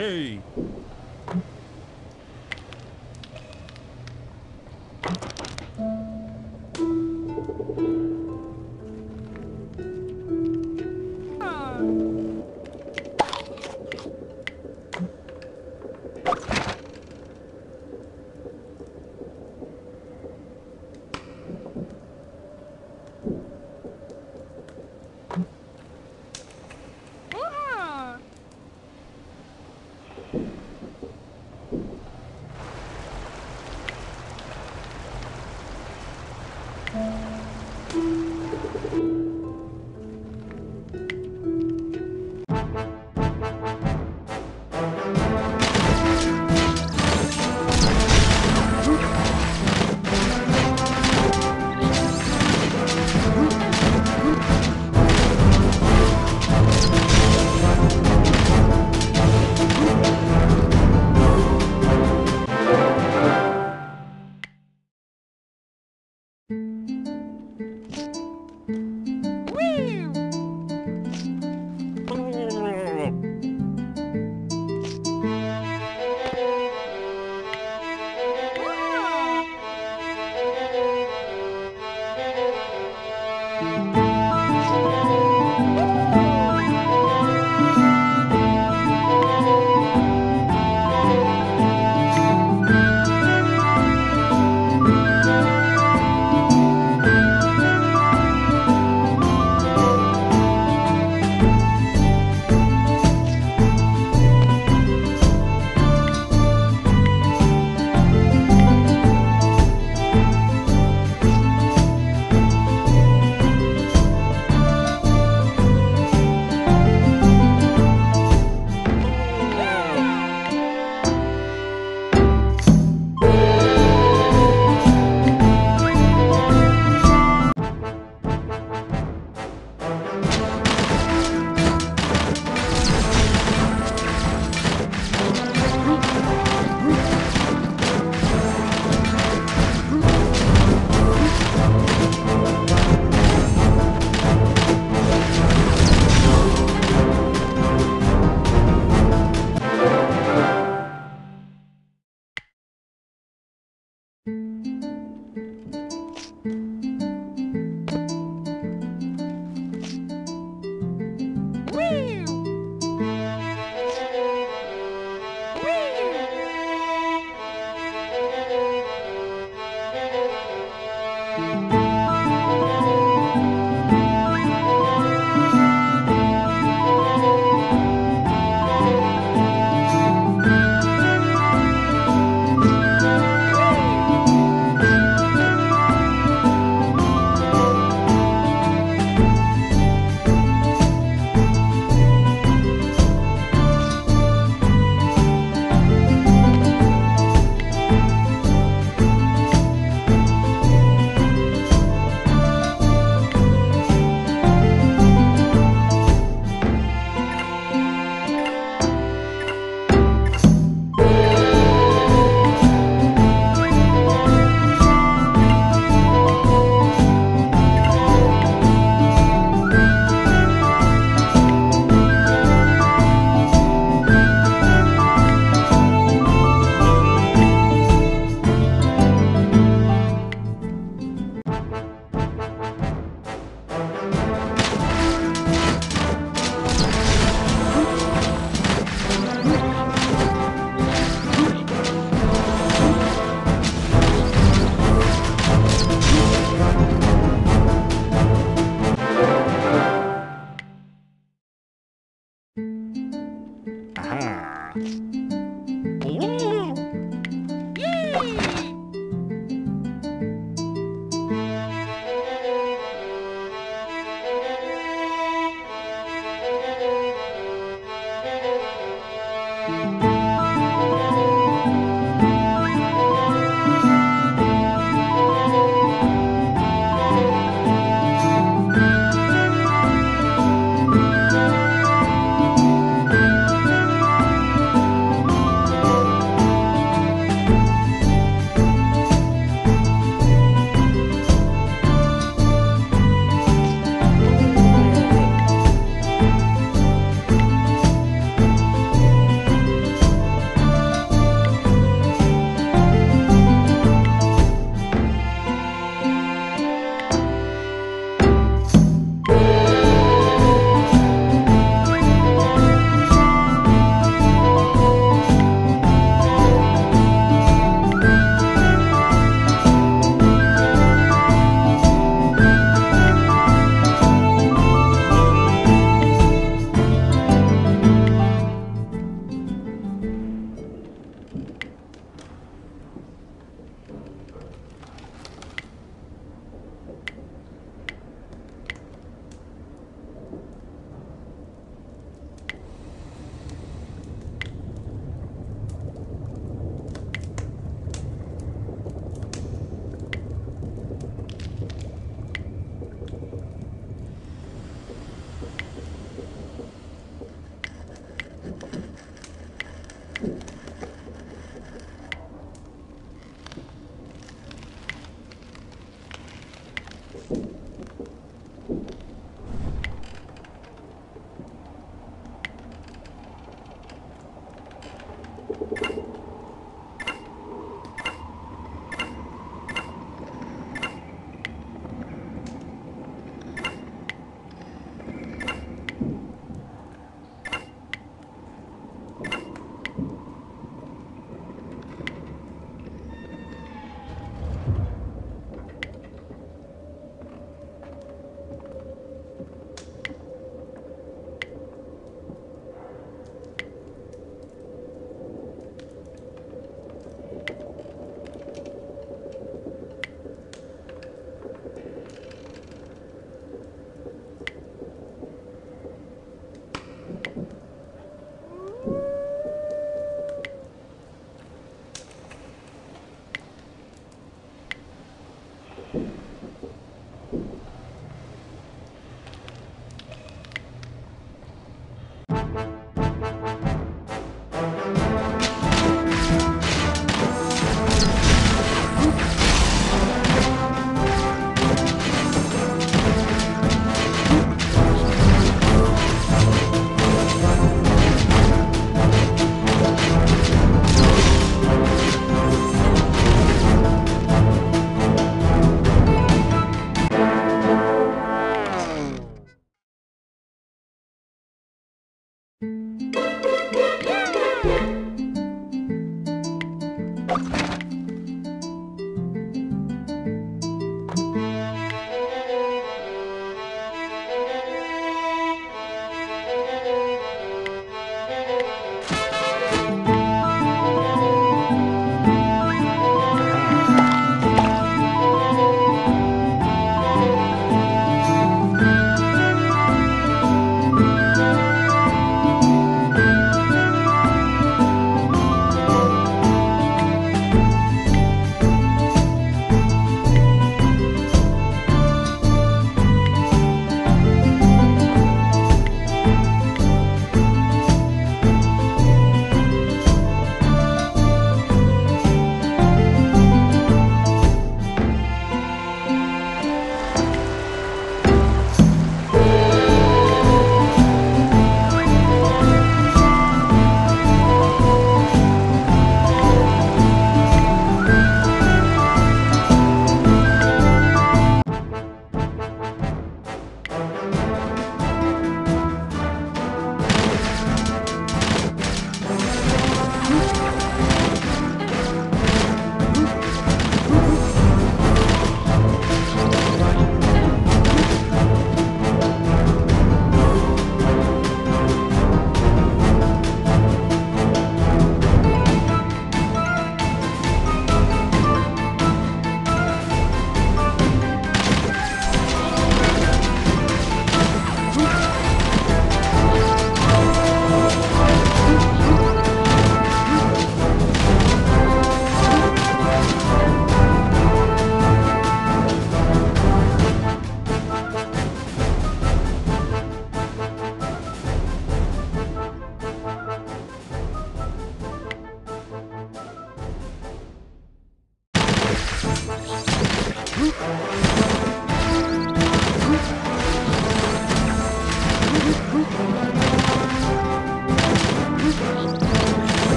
Yay.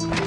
Yay!